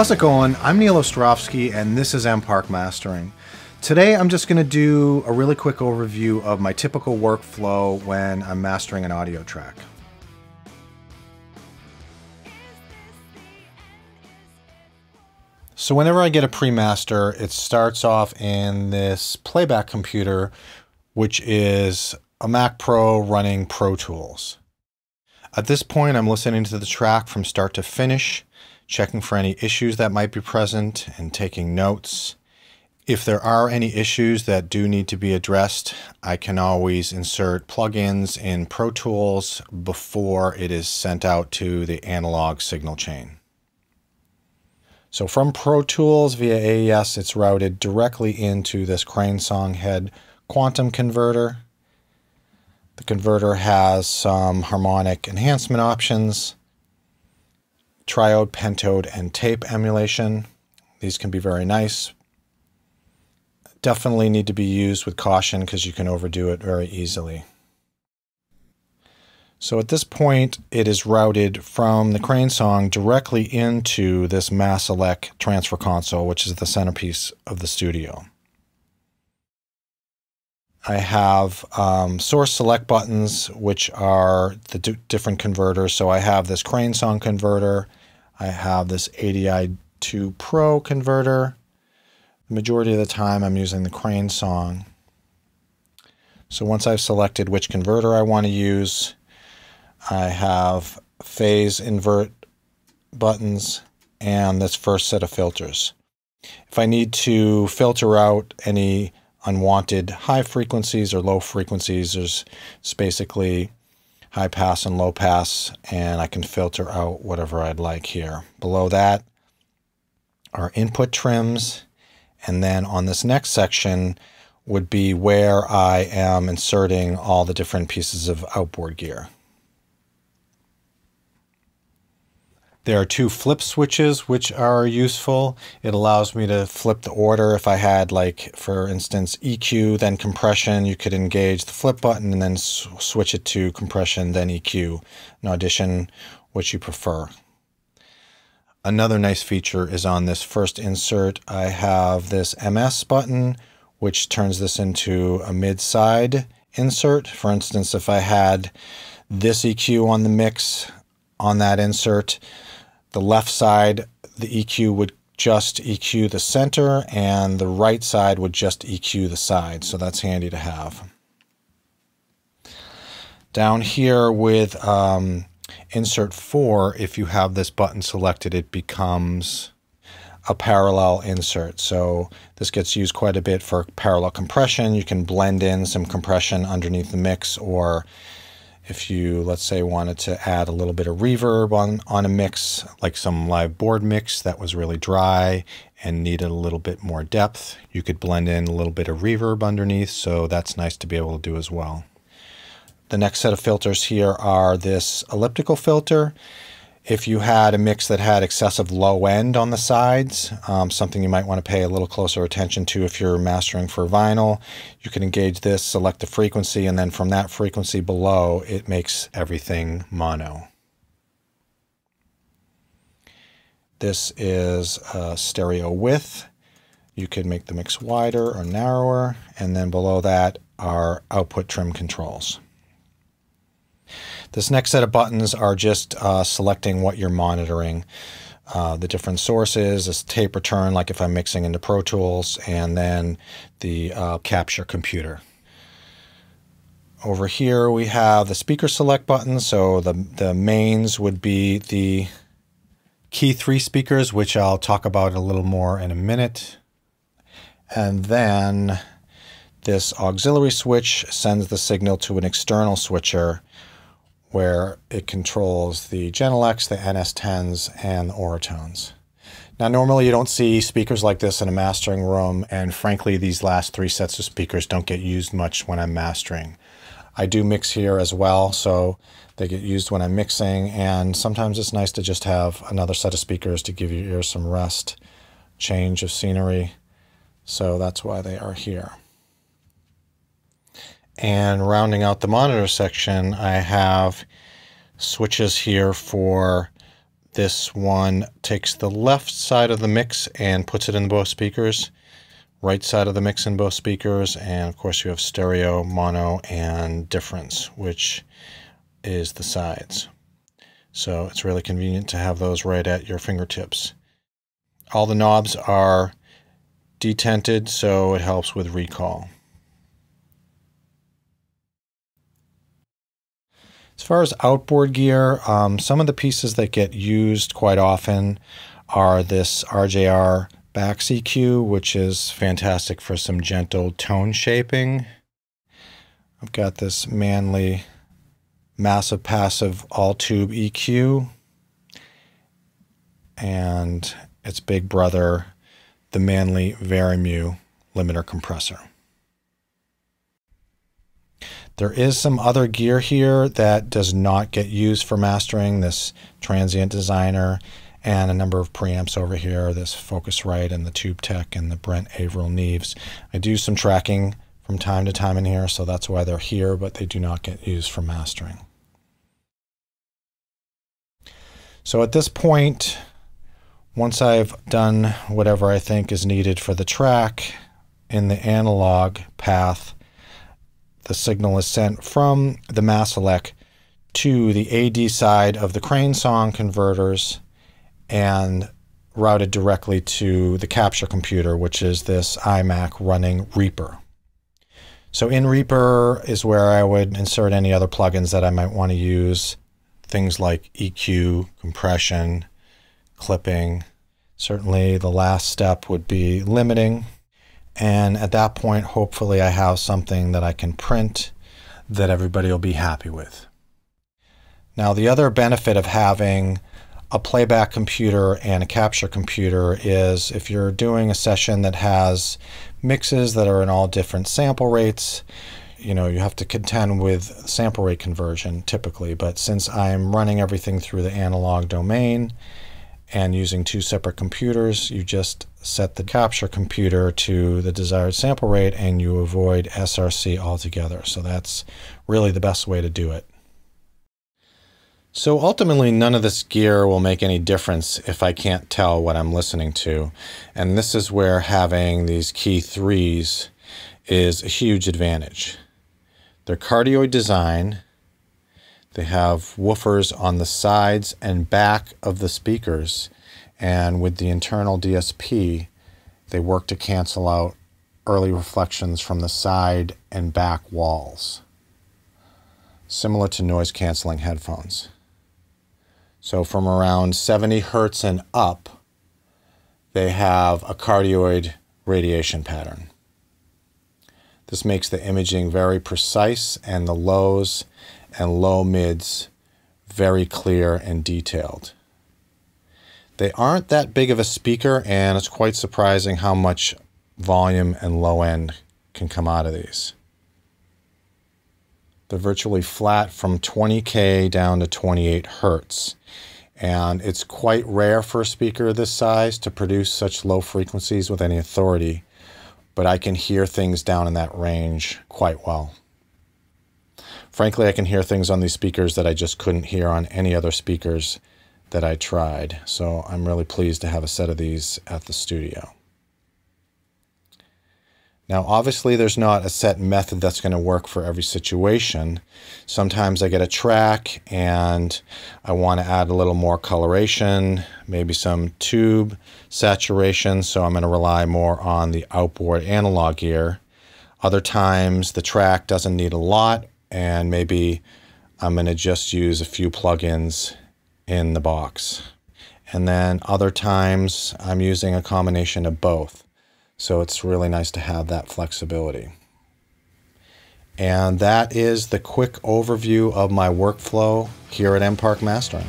How's it going? I'm Neal Ostrovsky and this is MPark Mastering. Today I'm just going to do a really quick overview of my typical workflow when I'm mastering an audio track. So whenever I get a pre-master, it starts off in this playback computer, which is a Mac Pro running Pro Tools. At this point, I'm listening to the track from start to finish, checking for any issues that might be present and taking notes. If there are any issues that do need to be addressed, I can always insert plugins in Pro Tools before it is sent out to the analog signal chain. So from Pro Tools via AES, it's routed directly into this Crane Song HEDD Quantum converter. The converter has some harmonic enhancement options, triode, pentode, and tape emulation. These can be very nice. Definitely need to be used with caution because you can overdo it very easily. So at this point, it is routed from the Crane Song directly into this Maselec transfer console, which is the centerpiece of the studio. I have um, source select buttons, which are the different converters. So I have this Crane Song converter. I have this ADI 2 Pro converter. The majority of the time I'm using the Crane Song. So once I've selected which converter I want to use, I have phase invert buttons and this first set of filters. If I need to filter out any unwanted high frequencies or low frequencies. There's basically high pass and low pass, and I can filter out whatever I'd like here. Below that are input trims, and then on this next section would be where I am inserting all the different pieces of outboard gear. There are two flip switches which are useful. It allows me to flip the order. If I had like, for instance, EQ, then compression, you could engage the flip button and then switch it to compression, then EQ. In Audition, which you prefer. Another nice feature is on this first insert, I have this MS button, which turns this into a mid-side insert. For instance, if I had this EQ on the mix on that insert, the left side, the EQ would just EQ the center, and the right side would just EQ the side. So that's handy to have. Down here with um, insert 4, if you have this button selected, it becomes a parallel insert. So this gets used quite a bit for parallel compression. You can blend in some compression underneath the mix or if you, let's say, wanted to add a little bit of reverb on, on a mix, like some live board mix that was really dry and needed a little bit more depth, you could blend in a little bit of reverb underneath, so that's nice to be able to do as well. The next set of filters here are this elliptical filter. If you had a mix that had excessive low end on the sides, um, something you might want to pay a little closer attention to if you're mastering for vinyl, you can engage this, select the frequency, and then from that frequency below, it makes everything mono. This is a stereo width. You can make the mix wider or narrower, and then below that are output trim controls. This next set of buttons are just uh, selecting what you're monitoring. Uh, the different sources, this tape return, like if I'm mixing into Pro Tools, and then the uh, capture computer. Over here we have the speaker select button. So the, the mains would be the Kii Three speakers, which I'll talk about a little more in a minute. And then this auxiliary switch sends the signal to an external switcher where it controls the Genelecs, the NS10s, and the Auratones. Now, normally you don't see speakers like this in a mastering room, and frankly, these last three sets of speakers don't get used much when I'm mastering. I do mix here as well, so they get used when I'm mixing, and sometimes it's nice to just have another set of speakers to give your ears some rest, change of scenery, so that's why they are here. And rounding out the monitor section, I have switches here for This one takes the left side of the mix and puts it in both speakers. Right side of the mix in both speakers. And of course, you have stereo, mono, and difference, which is the sides. So it's really convenient to have those right at your fingertips. All the knobs are detented, so it helps with recall. As far as outboard gear, um, some of the pieces that get used quite often are this RJR Bax EQ, which is fantastic for some gentle tone shaping. I've got this Manley massive passive all tube EQ and its big brother, the Manley Varimu limiter compressor. There is some other gear here that does not get used for mastering, this Transient Designer and a number of preamps over here, this Focusrite and the Tube Tech and the Brent Averill Neves. I do some tracking from time to time in here, so that's why they're here, but they do not get used for mastering. So at this point, once I've done whatever I think is needed for the track in the analog path, the signal is sent from the Maselec to the AD side of the Crane Song converters and routed directly to the capture computer, which is this iMac running Reaper. So in Reaper is where I would insert any other plugins that I might want to use, things like EQ, compression, clipping. Certainly the last step would be limiting. And at that point, hopefully I have something that I can print that everybody will be happy with. Now, the other benefit of having a playback computer and a capture computer is if you're doing a session that has mixes that are in all different sample rates, you know, you have to contend with sample rate conversion typically. But since I'm running everything through the analog domain and using two separate computers, you just set the capture computer to the desired sample rate and you avoid SRC altogether. So that's really the best way to do it. So ultimately, none of this gear will make any difference if I can't tell what I'm listening to. And this is where having these Kii Threes is a huge advantage. They're cardioid design. They have woofers on the sides and back of the speakers. And with the internal DSP, they work to cancel out early reflections from the side and back walls, similar to noise canceling headphones. So from around 70 hertz and up, they have a cardioid radiation pattern. This makes the imaging very precise and the lows and low mids very clear and detailed. They aren't that big of a speaker and it's quite surprising how much volume and low end can come out of these. They're virtually flat from 20K down to 28 Hertz. And it's quite rare for a speaker this size to produce such low frequencies with any authority, but I can hear things down in that range quite well. Frankly, I can hear things on these speakers that I just couldn't hear on any other speakers that I tried. So I'm really pleased to have a set of these at the studio. Now, obviously, there's not a set method that's going to work for every situation. Sometimes I get a track and I want to add a little more coloration, maybe some tube saturation, so I'm going to rely more on the outboard analog gear. Other times, the track doesn't need a lot, and maybe I'm going to just use a few plugins in the box. And then other times, I'm using a combination of both. So it's really nice to have that flexibility. And that is the quick overview of my workflow here at MPark Mastering.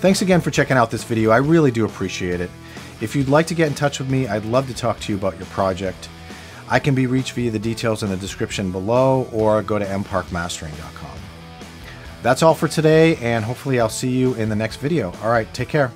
Thanks again for checking out this video. I really do appreciate it. If you'd like to get in touch with me, I'd love to talk to you about your project. I can be reached via the details in the description below or go to mparkmastering.com. That's all for today, and hopefully I'll see you in the next video. All right, take care.